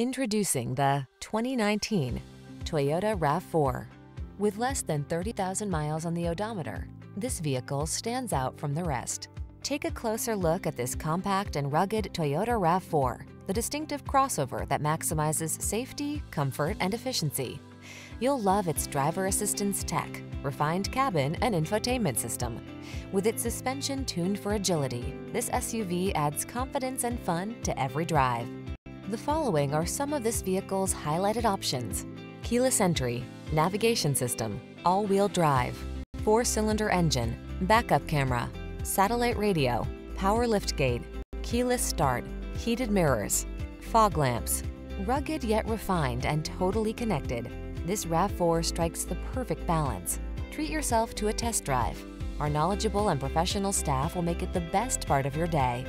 Introducing the 2019 Toyota RAV4. With less than 30,000 miles on the odometer, this vehicle stands out from the rest. Take a closer look at this compact and rugged Toyota RAV4, the distinctive crossover that maximizes safety, comfort, and efficiency. You'll love its driver assistance tech, refined cabin, and infotainment system. With its suspension tuned for agility, this SUV adds confidence and fun to every drive. The following are some of this vehicle's highlighted options. Keyless entry, navigation system, all-wheel drive, four-cylinder engine, backup camera, satellite radio, power liftgate, keyless start, heated mirrors, fog lamps. Rugged yet refined and totally connected, this RAV4 strikes the perfect balance. Treat yourself to a test drive. Our knowledgeable and professional staff will make it the best part of your day.